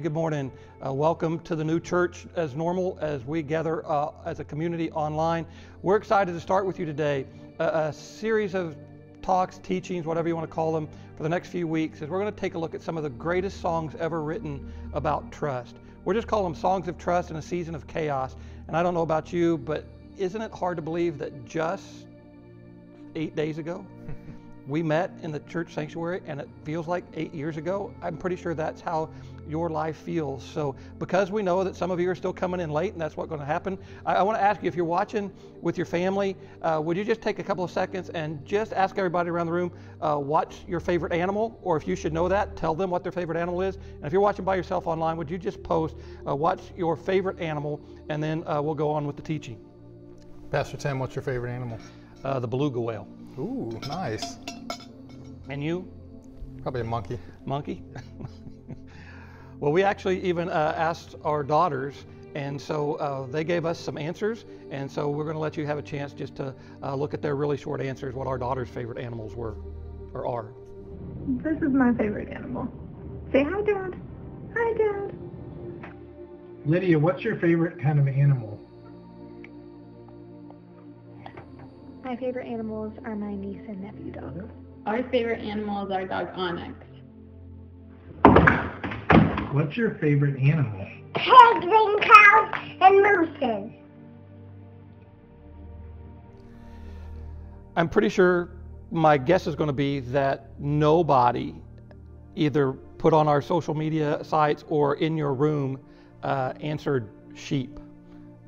Good morning. Uh, welcome to the new church as normal as we gather uh, as a community online. We're excited to start with you today a, a series of talks, teachings, whatever you want to call them, for the next few weeks. As we're going to take a look at some of the greatest songs ever written about trust. We're just calling them songs of trust in a season of chaos. And I don't know about you, but isn't it hard to believe that just eight days ago we met in the church sanctuary and it feels like eight years ago. I'm pretty sure that's how your life feels. So, because we know that some of you are still coming in late and that's what's going to happen, I, I want to ask you if you're watching with your family, uh, would you just take a couple of seconds and just ask everybody around the room, uh, what's your favorite animal? Or if you should know that, tell them what their favorite animal is. And if you're watching by yourself online, would you just post, uh, what's your favorite animal? And then uh, we'll go on with the teaching. Pastor Tim, what's your favorite animal? Uh, the beluga whale. Ooh, nice. And you? Probably a monkey. Monkey? well, we actually even uh, asked our daughters, and so uh, they gave us some answers. And so we're going to let you have a chance just to uh, look at their really short answers, what our daughters' favorite animals were or are. This is my favorite animal. Say hi, Dad. Hi, Dad. Lydia, what's your favorite kind of animal? My favorite animals are my niece and nephew dogs. Our favorite animal is our dog Onyx. What's your favorite animal? Penguin, cows, and mooses. I'm pretty sure my guess is going to be that nobody either put on our social media sites or in your room uh, answered sheep.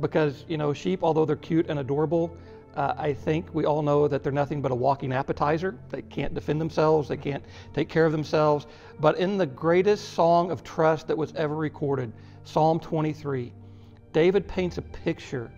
Because, you know, sheep, although they're cute and adorable, uh, I think we all know that they're nothing but a walking appetizer. They can't defend themselves, they can't take care of themselves. But in the greatest song of trust that was ever recorded, Psalm 23, David paints a picture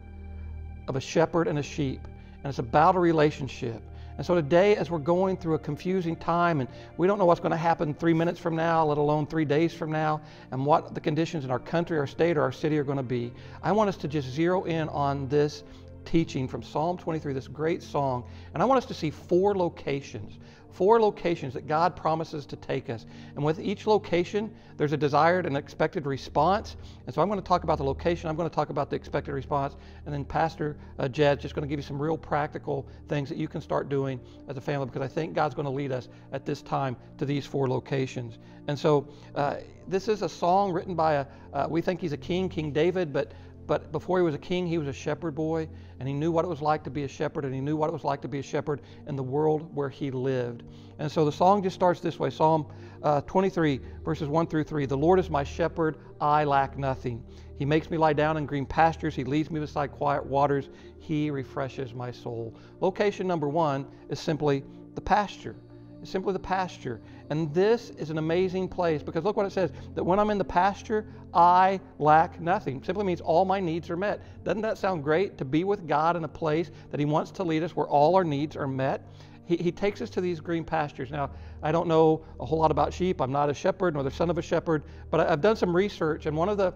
of a shepherd and a sheep, and it's about a relationship. And so today, as we're going through a confusing time and we don't know what's going to happen three minutes from now, let alone three days from now, and what the conditions in our country, our state, or our city are going to be, I want us to just zero in on this teaching from Psalm 23, this great song. And I want us to see four locations, four locations that God promises to take us. And with each location, there's a desired and expected response. And so I'm going to talk about the location, I'm going to talk about the expected response, and then Pastor uh, Jed's just going to give you some real practical things that you can start doing as a family because I think God's going to lead us at this time to these four locations. And so uh, this is a song written by a, uh, we think he's a king, King David, but but before he was a king, he was a shepherd boy, and he knew what it was like to be a shepherd, and he knew what it was like to be a shepherd in the world where he lived. And so the song just starts this way Psalm uh, 23, verses 1 through 3. The Lord is my shepherd, I lack nothing. He makes me lie down in green pastures, He leads me beside quiet waters, He refreshes my soul. Location number one is simply the pasture. It's simply the pasture. And this is an amazing place because look what it says that when I'm in the pasture, I lack nothing. Simply means all my needs are met. Doesn't that sound great to be with God in a place that He wants to lead us where all our needs are met? He, he takes us to these green pastures. Now, I don't know a whole lot about sheep. I'm not a shepherd nor the son of a shepherd, but I, I've done some research, and one of the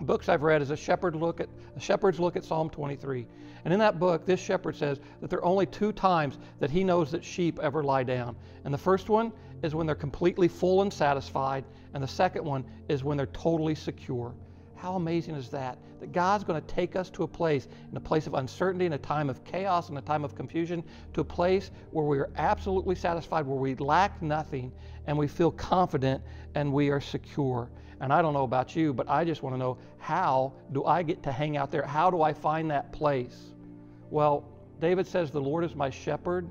books I've read is a shepherd look at a shepherd's look at Psalm 23. And in that book, this shepherd says that there are only two times that he knows that sheep ever lie down. And the first one is when they're completely full and satisfied, and the second one is when they're totally secure. How amazing is that? That God's going to take us to a place, in a place of uncertainty, in a time of chaos, in a time of confusion, to a place where we are absolutely satisfied, where we lack nothing, and we feel confident and we are secure. And I don't know about you, but I just want to know how do I get to hang out there? How do I find that place? Well, David says, The Lord is my shepherd.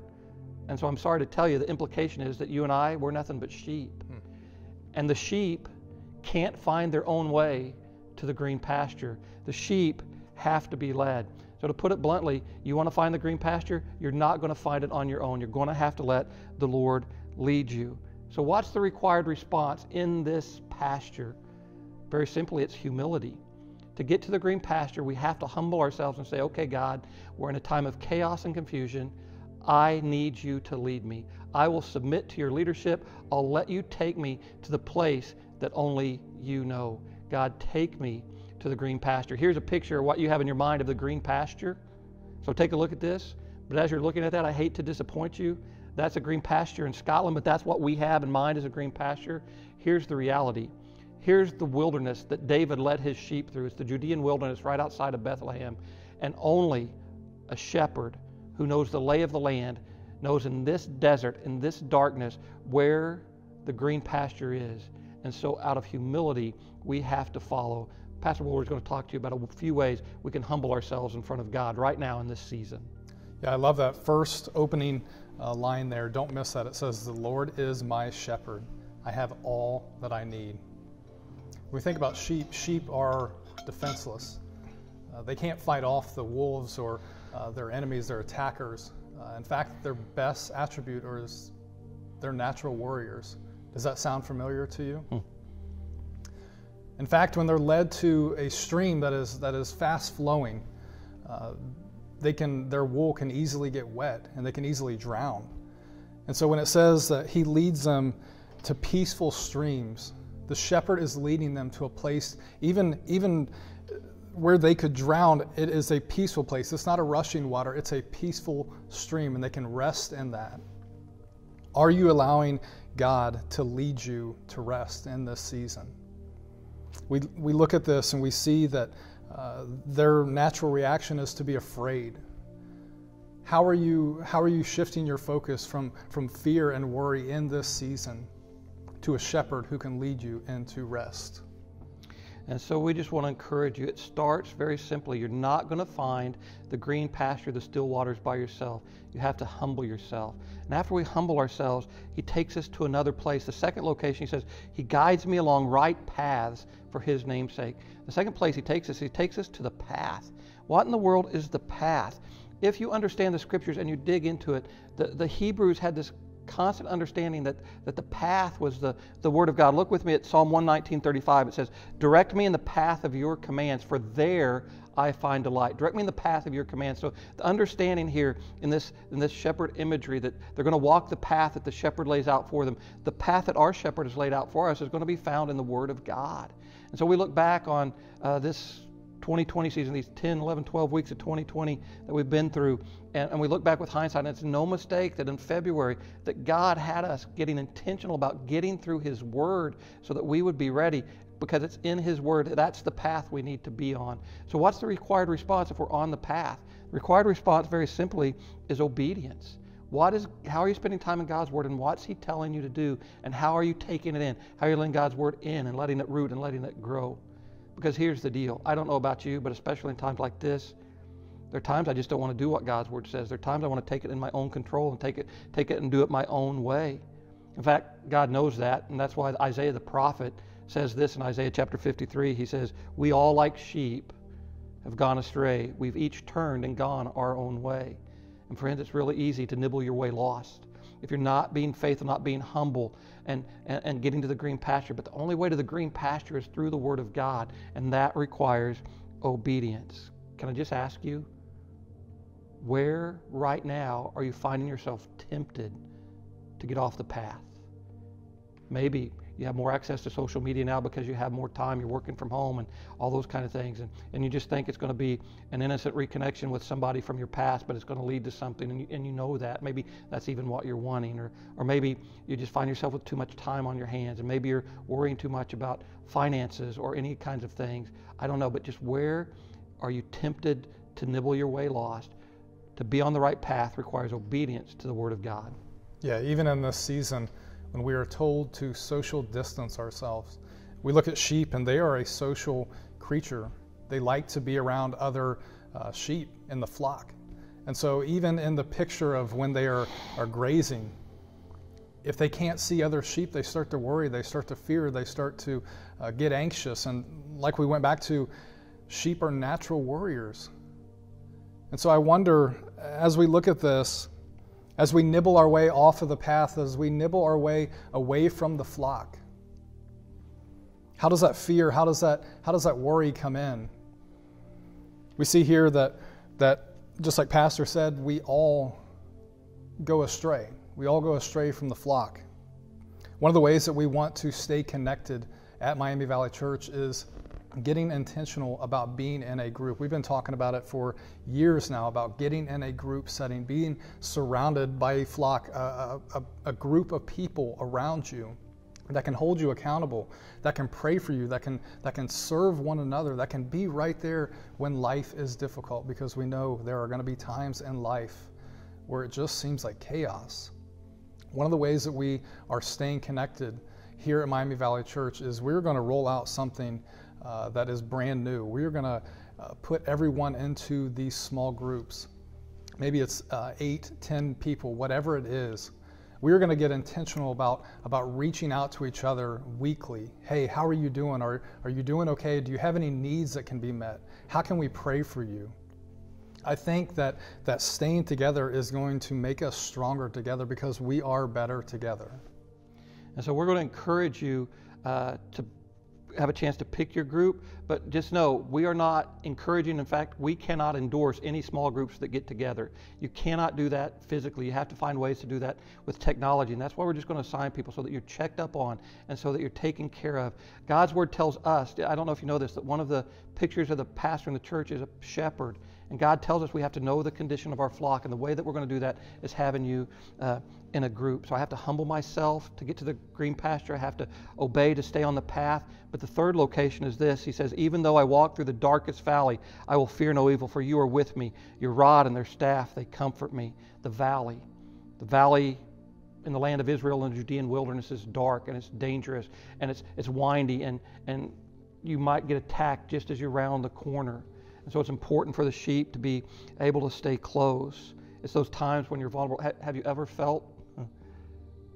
And so I'm sorry to tell you, the implication is that you and I, we're nothing but sheep. Hmm. And the sheep can't find their own way to the green pasture. The sheep have to be led. So, to put it bluntly, you want to find the green pasture, you're not going to find it on your own. You're going to have to let the Lord lead you. So, what's the required response in this pasture? Very simply, it's humility. To get to the green pasture, we have to humble ourselves and say, okay, God, we're in a time of chaos and confusion. I need you to lead me. I will submit to your leadership. I'll let you take me to the place that only you know. God, take me to the green pasture. Here's a picture of what you have in your mind of the green pasture. So take a look at this. But as you're looking at that, I hate to disappoint you. That's a green pasture in Scotland, but that's what we have in mind as a green pasture. Here's the reality Here's the wilderness that David led his sheep through. It's the Judean wilderness right outside of Bethlehem. And only a shepherd who knows the lay of the land knows in this desert, in this darkness, where the green pasture is. And so, out of humility, we have to follow. Pastor Wooldridge is going to talk to you about a few ways we can humble ourselves in front of God right now in this season. Yeah, I love that first opening uh, line there. Don't miss that. It says, The Lord is my shepherd. I have all that I need. When we think about sheep, sheep are defenseless. Uh, they can't fight off the wolves or uh, their enemies, their attackers. Uh, in fact, their best attribute is they're natural warriors. Does that sound familiar to you? Hmm. In fact, when they're led to a stream that is, that is fast flowing, uh, they can, their wool can easily get wet and they can easily drown. And so when it says that he leads them to peaceful streams, the shepherd is leading them to a place, even, even where they could drown, it is a peaceful place. It's not a rushing water, it's a peaceful stream, and they can rest in that. Are you allowing God to lead you to rest in this season? We, we look at this and we see that uh, their natural reaction is to be afraid. How are you, how are you shifting your focus from, from fear and worry in this season to a shepherd who can lead you into rest? And so we just want to encourage you. It starts very simply. You're not going to find the green pasture, the still waters by yourself. You have to humble yourself. And after we humble ourselves, He takes us to another place. The second location, He says, He guides me along right paths for His namesake. The second place He takes us, He takes us to the path. What in the world is the path? If you understand the scriptures and you dig into it, the, the Hebrews had this constant understanding that, that the path was the, the Word of God. Look with me at Psalm 119, 35. It says, Direct me in the path of your commands, for there I find delight. Direct me in the path of your commands. So the understanding here in this, in this shepherd imagery that they're going to walk the path that the shepherd lays out for them, the path that our shepherd has laid out for us is going to be found in the Word of God. And so we look back on uh, this 2020 season, these 10, 11, 12 weeks of 2020 that we've been through, and, and we look back with hindsight, and it's no mistake that in February that God had us getting intentional about getting through His Word so that we would be ready because it's in His Word. That's the path we need to be on. So, what's the required response if we're on the path? The required response, very simply, is obedience. What is, how are you spending time in God's Word and what's He telling you to do? And how are you taking it in? How are you letting God's Word in and letting it root and letting it grow? Because here's the deal I don't know about you, but especially in times like this, there are times I just don't want to do what God's Word says. There are times I want to take it in my own control and take it, take it and do it my own way. In fact, God knows that, and that's why Isaiah the prophet says this in Isaiah chapter 53. He says, We all, like sheep, have gone astray. We've each turned and gone our own way. And friends, it's really easy to nibble your way lost if you're not being faithful, not being humble, and, and, and getting to the green pasture. But the only way to the green pasture is through the Word of God, and that requires obedience. Can I just ask you, where right now are you finding yourself tempted to get off the path? Maybe you have more access to social media now because you have more time, you're working from home, and all those kind of things. And, and you just think it's going to be an innocent reconnection with somebody from your past, but it's going to lead to something, and you, and you know that. Maybe that's even what you're wanting. Or, or maybe you just find yourself with too much time on your hands, and maybe you're worrying too much about finances or any kinds of things. I don't know, but just where are you tempted to nibble your way lost? To be on the right path requires obedience to the Word of God. Yeah, even in this season, when we are told to social distance ourselves. We look at sheep and they are a social creature. They like to be around other uh, sheep in the flock. And so, even in the picture of when they are, are grazing, if they can't see other sheep, they start to worry, they start to fear, they start to uh, get anxious. And like we went back to, sheep are natural warriors. And so, I wonder as we look at this, as we nibble our way off of the path, as we nibble our way away from the flock? How does that fear, how does that, how does that worry come in? We see here that, that, just like Pastor said, we all go astray. We all go astray from the flock. One of the ways that we want to stay connected at Miami Valley Church is getting intentional about being in a group. We've been talking about it for years now about getting in a group setting, being surrounded by a flock, a, a, a group of people around you that can hold you accountable, that can pray for you, that can, that can serve one another, that can be right there when life is difficult because we know there are going to be times in life where it just seems like chaos. One of the ways that we are staying connected here at Miami Valley Church is we're going to roll out something uh, that is brand new. We're going to uh, put everyone into these small groups. Maybe it's uh, eight, ten people, whatever it is we're going to get intentional about, about reaching out to each other weekly. Hey, how are you doing? Are, are you doing okay? Do you have any needs that can be met? How can we pray for you? I think that, that staying together is going to make us stronger together because we are better together. And so we're going to encourage you uh, to have a chance to pick your group, but just know we are not encouraging. In fact, we cannot endorse any small groups that get together. You cannot do that physically. You have to find ways to do that with technology. And that's why we're just going to assign people so that you're checked up on and so that you're taken care of. God's word tells us, I don't know if you know this, that one of the pictures of the pastor in the church is a shepherd. And God tells us we have to know the condition of our flock. And the way that we're going to do that is having you uh, in a group. So I have to humble myself to get to the green pasture. I have to obey to stay on the path. But the third location is this He says, Even though I walk through the darkest valley, I will fear no evil, for you are with me. Your rod and their staff, they comfort me. The valley. The valley in the land of Israel and the Judean wilderness is dark and it's dangerous and it's, it's windy and, and you might get attacked just as you're around the corner. And so it's important for the sheep to be able to stay close. It's those times when you're vulnerable. Have you ever felt that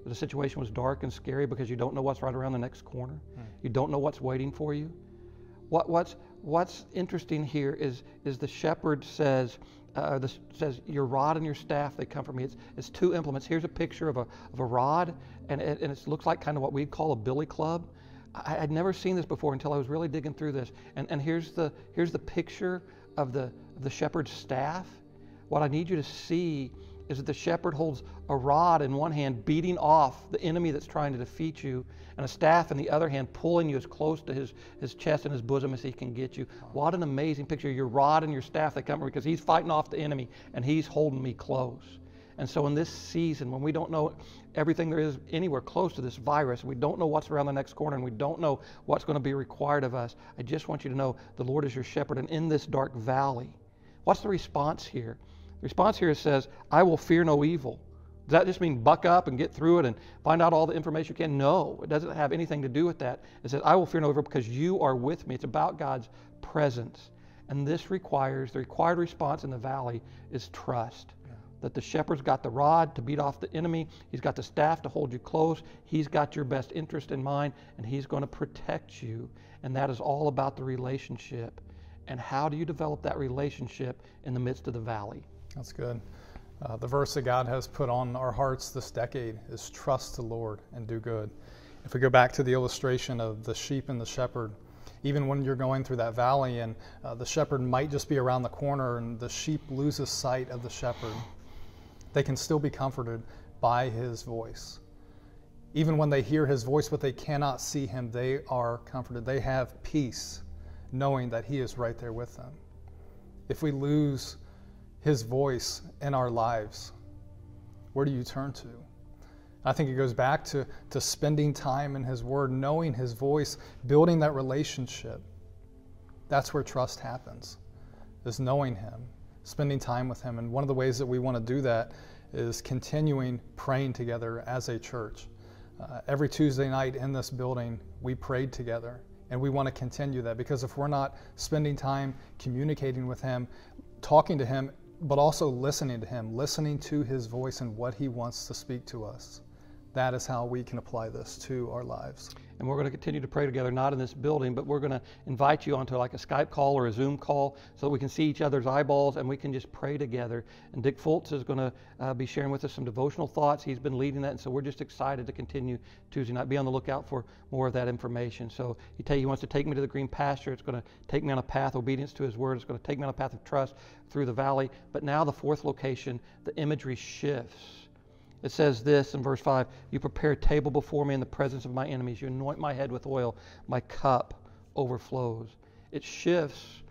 the situation was dark and scary because you don't know what's right around the next corner? Hmm. You don't know what's waiting for you? What, what's, what's interesting here is, is the shepherd says, uh, this says, Your rod and your staff, they comfort me. It's, it's two implements. Here's a picture of a, of a rod, and and it looks like kind of what we'd call a billy club. I, would never seen this before until I was really digging through this. And, and here's, the, here's the picture of the, the shepherd's staff. What I need you to see is that the shepherd holds a rod in one hand, beating off the enemy that's trying to defeat you, and a staff in the other hand, pulling you as close to his, his chest and his bosom as he can get you. What an amazing picture. Your rod and your staff, they come because he's fighting off the enemy, and he's holding me close. And so, in this season, when we don't know everything there is anywhere close to this virus, we don't know what's around the next corner, and we don't know what's going to be required of us, I just want you to know the Lord is your shepherd. And in this dark valley, what's the response here? The response here says, I will fear no evil. Does that just mean buck up and get through it and find out all the information you can? No, it doesn't have anything to do with that. It says, I will fear no evil because you are with me. It's about God's presence. And this requires, the required response in the valley is trust that the shepherd's got the rod to beat off the enemy, he's got the staff to hold you close, he's got your best interest in mind, and he's going to protect you. And that is all about the relationship. And how do you develop that relationship in the midst of the valley? That's good. Uh, the verse that God has put on our hearts this decade is trust the Lord and do good. If we go back to the illustration of the sheep and the shepherd, even when you're going through that valley and uh, the shepherd might just be around the corner and the sheep loses sight of the shepherd, they can still be comforted by his voice. Even when they hear his voice, but they cannot see him, they are comforted. They have peace knowing that he is right there with them. If we lose his voice in our lives, where do you turn to? I think it goes back to, to spending time in his word, knowing his voice, building that relationship. That's where trust happens, is knowing him spending time with Him. And one of the ways that we want to do that is continuing praying together as a church. Uh, every Tuesday night in this building, we prayed together. And we want to continue that because if we're not spending time communicating with Him, talking to Him, but also listening to Him, listening to His voice and what He wants to speak to us, that is how we can apply this to our lives. And we're going to continue to pray together, not in this building, but we're going to invite you onto like a Skype call or a Zoom call so we can see each other's eyeballs and we can just pray together. And Dick Fultz is going to uh, be sharing with us some devotional thoughts. He's been leading that, and so we're just excited to continue Tuesday night. Be on the lookout for more of that information. So he tell you he wants to take me to the green pasture. It's going to take me on a path obedience to his word. It's going to take me on a path of trust through the valley. But now the fourth location, the imagery shifts it says this in verse 5 You prepare a table before me in the presence of my enemies. You anoint my head with oil. My cup overflows. It shifts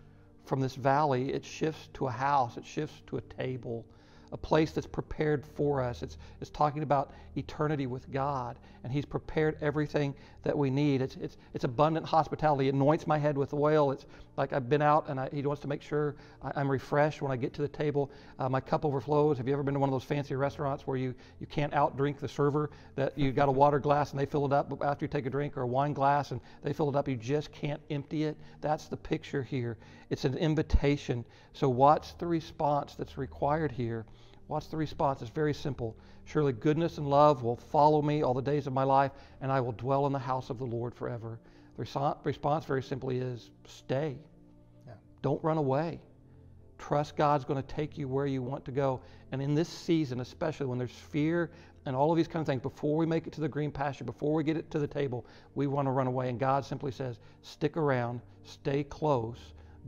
from this valley, it shifts to a house, it shifts to a table. a place that's prepared for us. It's, it's talking about eternity with God, and He's prepared everything that we need. It's, it's, it's abundant hospitality. He anoints my head with oil. It's like I've been out, and I, He wants to make sure I, am refreshed when I get to the table. Uh, my cup overflows. Have you ever been to one of those fancy restaurants where you, you can't outdrink the server? That you got a water glass and they fill it up after you take a drink, or a wine glass and they fill it up. You just can't empty it. That's the picture here. It's an invitation. So, what's the response that's required here? What's the response? It's very simple. Surely goodness and love will follow me all the days of my life, and I will dwell in the house of the Lord forever. The response, very simply, is stay. Yeah. Don't run away. Trust God's going to take you where you want to go. And in this season, especially when there's fear and all of these kind of things, before we make it to the green pasture, before we get it to the table, we want to run away. And God simply says, stick around, stay close,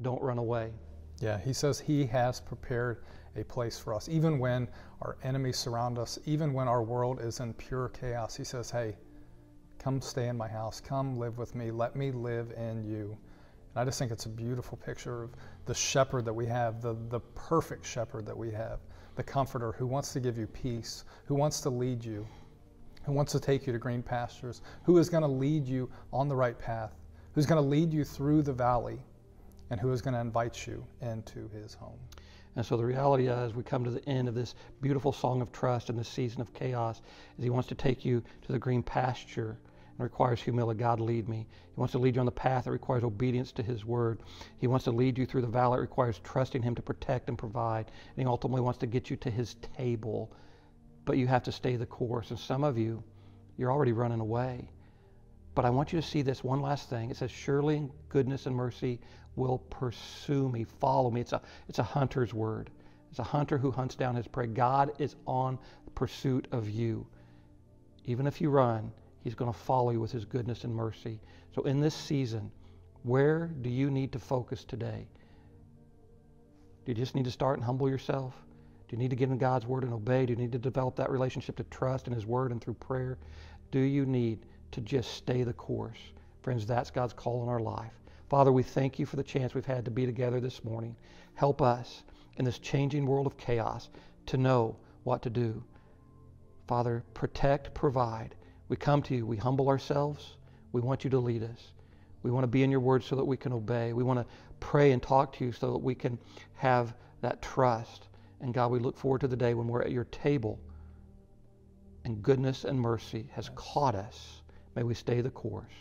don't run away. Yeah, He says He has prepared a place for us. Even when our enemies surround us, even when our world is in pure chaos, He says, hey, come stay in my house, come live with me, let me live in you. And I just think it's a beautiful picture of the shepherd that we have, the, the perfect shepherd that we have, the comforter who wants to give you peace, who wants to lead you, who wants to take you to green pastures, who is going to lead you on the right path, who's going to lead you through the valley, and who is going to invite you into his home. And so the reality is, we come to the end of this beautiful song of trust in this season of chaos, is he wants to take you to the green pasture and requires humility. God, lead me. He wants to lead you on the path that requires obedience to His word. He wants to lead you through the valley that requires trusting Him to protect and provide. And He ultimately wants to get you to His table. But you have to stay the course. And some of you, you're already running away. But I want you to see this one last thing. It says, Surely goodness and mercy will pursue me, follow me. It's a, it's a hunter's word. It's a hunter who hunts down his prey. God is on pursuit of you. Even if you run, He's going to follow you with His goodness and mercy. So, in this season, where do you need to focus today? Do you just need to start and humble yourself? Do you need to get in God's Word and obey? Do you need to develop that relationship to trust in His Word and through prayer? Do you need to just stay the course? Friends, that's God's call in our life. Father, we thank you for the chance we've had to be together this morning. Help us in this changing world of chaos to know what to do. Father, protect, provide, we come to you, we humble ourselves. We want you to lead us. We want to be in your word so that we can obey. We want to pray and talk to you so that we can have that trust. And God, we look forward to the day when we're at your table and goodness and mercy has caught us. May we stay the course.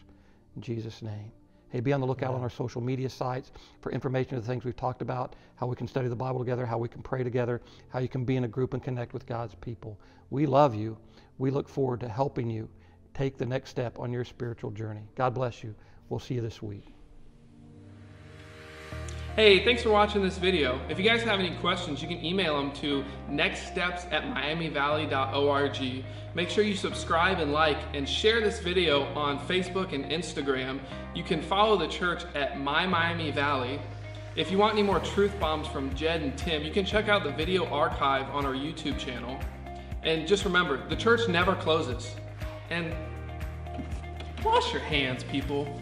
In Jesus' name. Hey, be on the lookout on our social media sites for information of the things we've talked about, how we can study the Bible together, how we can pray together, how you can be in a group and connect with God's people. We love you. We look forward to helping you take the next step on your spiritual journey. God bless you. We'll see you this week. Hey, thanks for watching this video. If you guys have any questions, you can email them to nextsteps at miamivalley.org. Make sure you subscribe and like and share this video on Facebook and Instagram. You can follow the church at My Miami Valley. If you want any more truth bombs from Jed and Tim, you can check out the video archive on our YouTube channel. And just remember, the church never closes. And wash your hands, people.